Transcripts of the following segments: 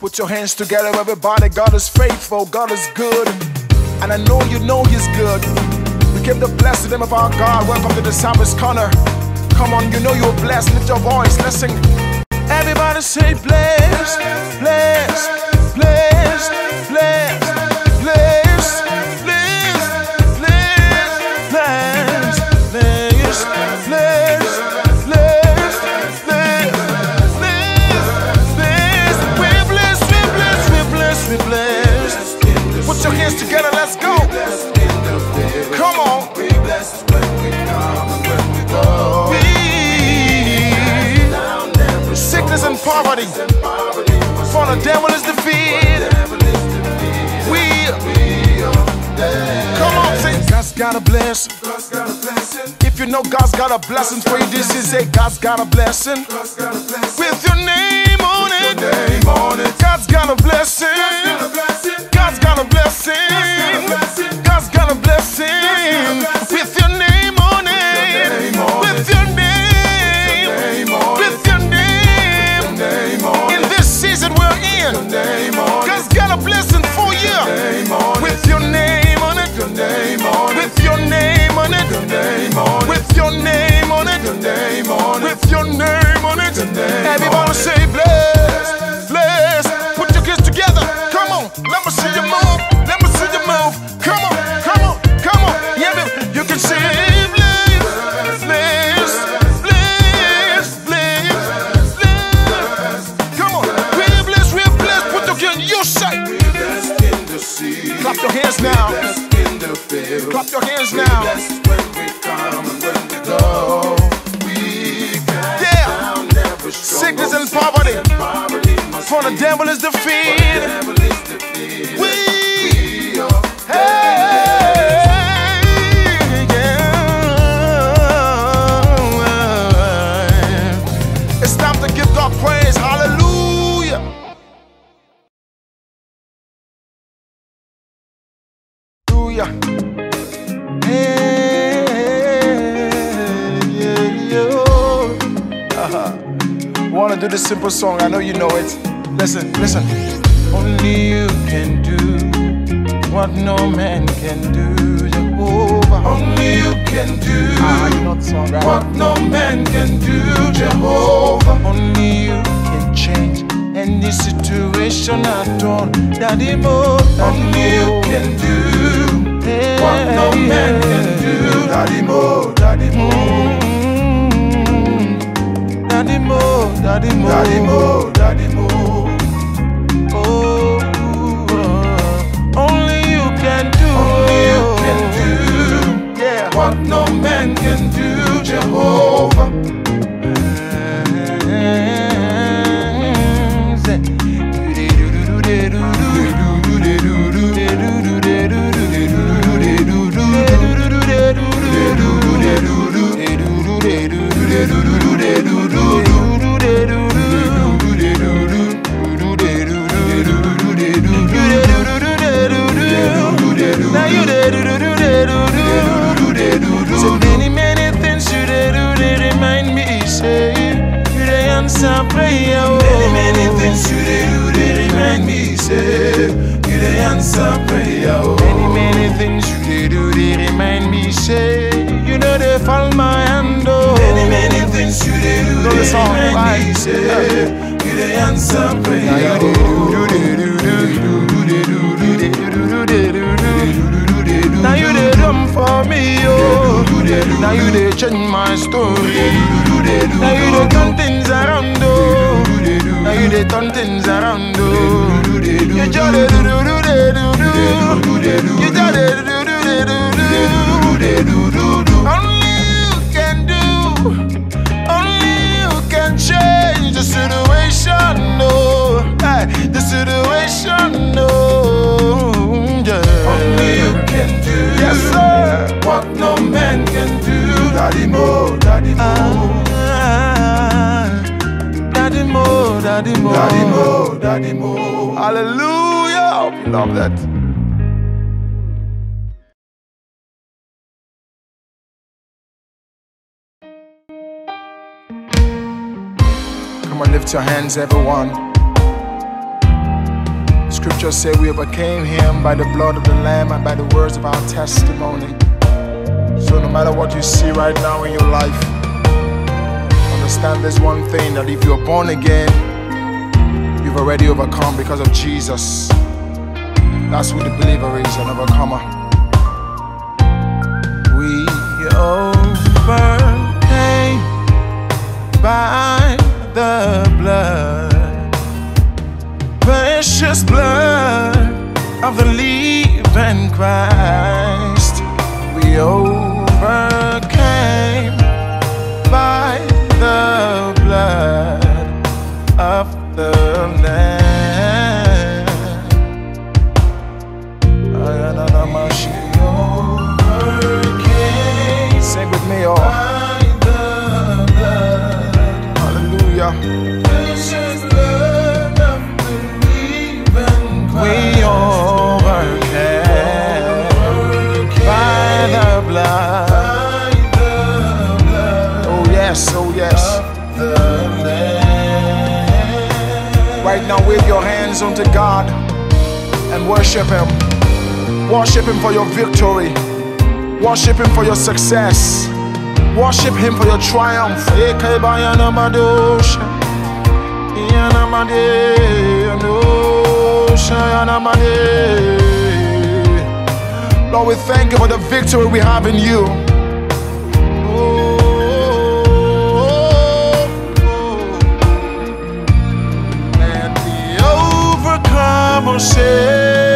Put your hands together, everybody. God is faithful, God is good. And I know you know He's good. We bless the name of our God. Welcome to the Psalmist Corner. Come on, you know you're blessed. Lift your voice. Sing. Everybody say blessed, blessed, blessed, blessed, blessed, hands together, let's go. Come on. We blessed when we come and when we go. We sickness and poverty, for the devil is defeated. devil is defeated. We We are there. come on, say God's got a blessing. God's got a blessing. If you know God's got a blessing for you, this is say God's got a blessing God's got a blessing. with your name on it. It. God's got a blessing. Got a blessing. To do this simple song? I know you know it. Listen, listen. Only you can do what no man can do, Jehovah. Only you can do Ah, you know the song, right? what no man can do, Jehovah. Only you can change any situation at all. Daddy Mo, Only you can do Daddy Mo, Daddy Mo, Daddy Mo. Oh, uh, only you can do. Only you can do Yeah. what no man can do, Jehovah. Say you dey prayer. oh. Many, many things you dey do, they remind me, say, you dey answer prayer. oh. Many many things you dey do they remind me say you know they fall my hand oh. Many, many things you dey do, they remind right? me, say, you dey answer Now prayer. you dey do do do do do do do do do do do do do. Now you dey drum for oh. Now you dey change my story. Now you dey turn things around oh. Now you dey turn things around oh. You just dey do do do dey do do. You just do do do do. Only you can do. Only you can change the situation. No, hey, the situation. Daddy Mo, Daddy Mo, Daddy Mo. Hallelujah. Love that. Come on, lift your hands, everyone. Scripture say we overcame him by the blood of the Lamb and by the words of our testimony. So no matter what you see right now in your life, understand there's one thing that if you're born again, already overcome because of Jesus. That's who the believer is, an overcomer. We overcame by the blood, precious blood of the living Christ. We overcame by the blood of the worship Him. Worship Him for your victory. Worship Him for your success. Worship Him for your triumph. Lord, we thank you for the victory we have in you. And the overcomer said,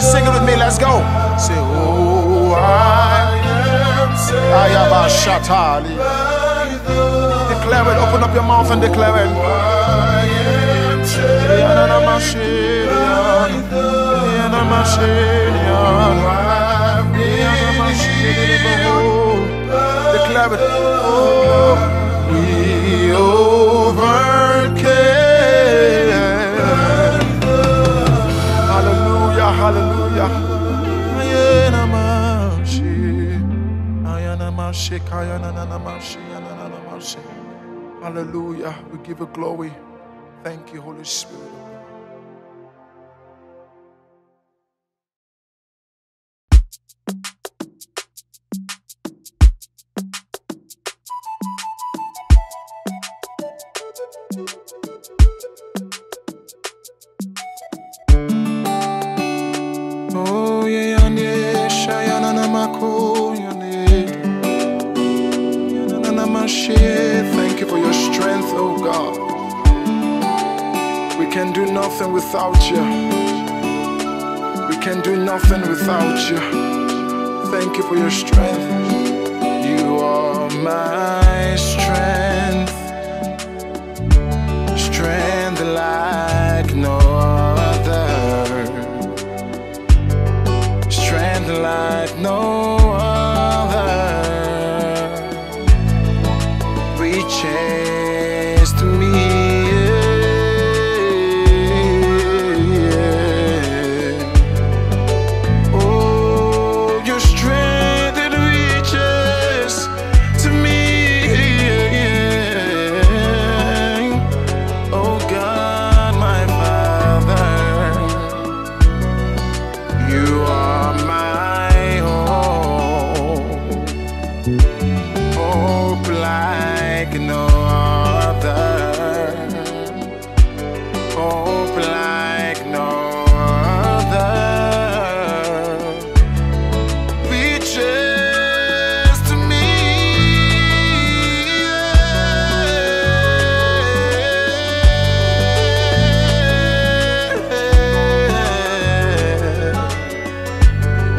Sing it with me. Let's go. Say, Oh, I am saved. Ayabashatali. Declare it. Open up your mouth and declare it. Declare it. Oh, we overcame. Hallelujah. We give you glory. Thank you, Holy Spirit. Oh, yeah, yeah, yeah, shayana namako, yeah, yeah. Thank you for your strength, oh God. We can do nothing without you. We can do nothing without you. Thank you for your strength. You are my strength.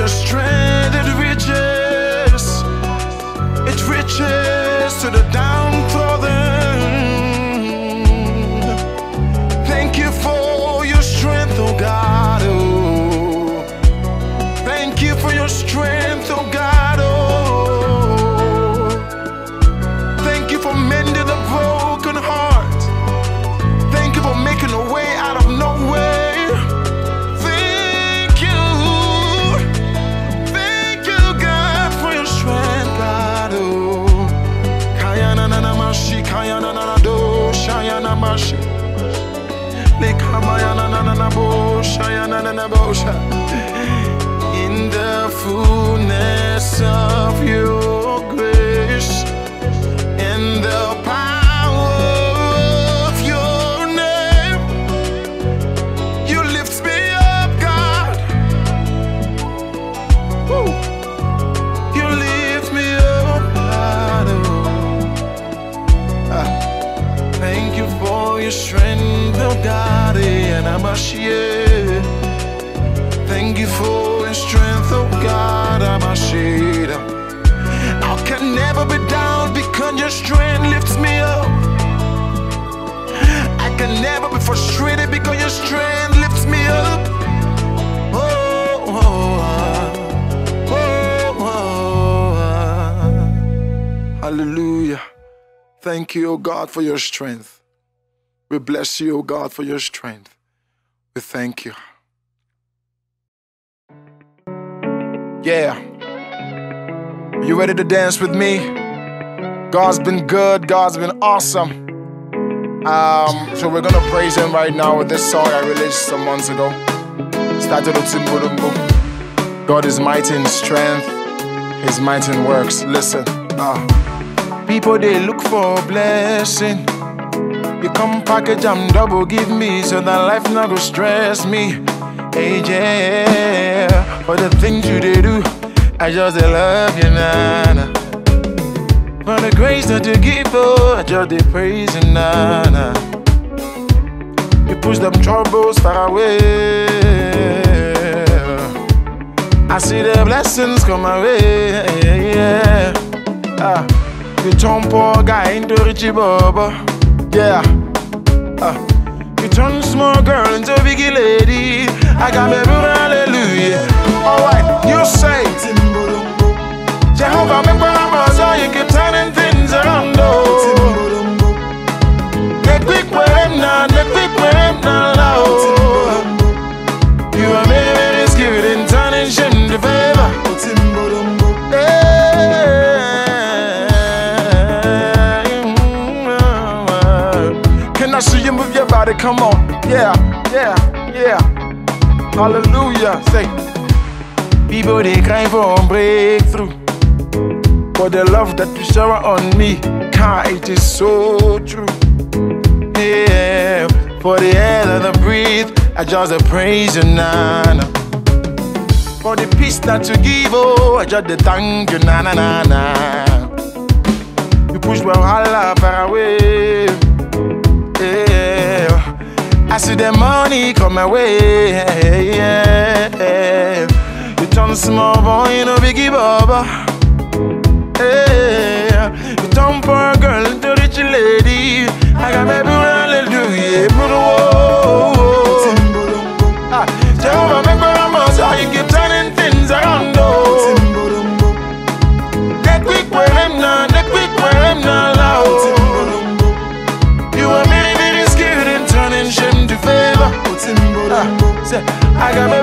your strength. In the fullness of your frustrated because your strength lifts me up. Oh, oh, oh, oh, ah. Hallelujah. Thank you, O God, for your strength. We bless you, O God, for your strength. We thank you. Yeah. You ready to dance with me? God's been good, God's been awesome. Um, so we're gonna praise him right now with this song I released some months ago. Started. God is mighty in strength, His mighty in works. Listen. Uh. People they look for blessing. You come package and double give me so that life not go stress me. Hey yeah, for the things you they do, I just love you nana. For the grace that you give, oh, I just they praise you nana. You push them troubles far away. I see the blessings come my way. Yeah, ah. You turn poor guy into richie baba. Yeah. Uh, you turn small girl into biggie lady. I got baby hallelujah. Alright, you say Jehovah make my numbers so you keep turning things around. Oh. Make quick with him now, make quick with him now. Oh. You are very, very skilled in turning shit into favor. Can I see you move your body? Come on. Yeah, yeah, yeah. Hallelujah. Say, people they cry for a breakthrough. For the love that you shower on me, God, it is so true. Yeah, for the air that I breathe, I just praise you, Nana. For the peace that you give, oh, I just thank you, na na na na. You push my holla far away. Yeah. I see the money come my way. Yeah. You turn small boy into biggie baba. Yeah. You poor girl into rich lady. I got baby hallelujah. Ah, my around. Oh. Loud. You are very, to. Ah, I got my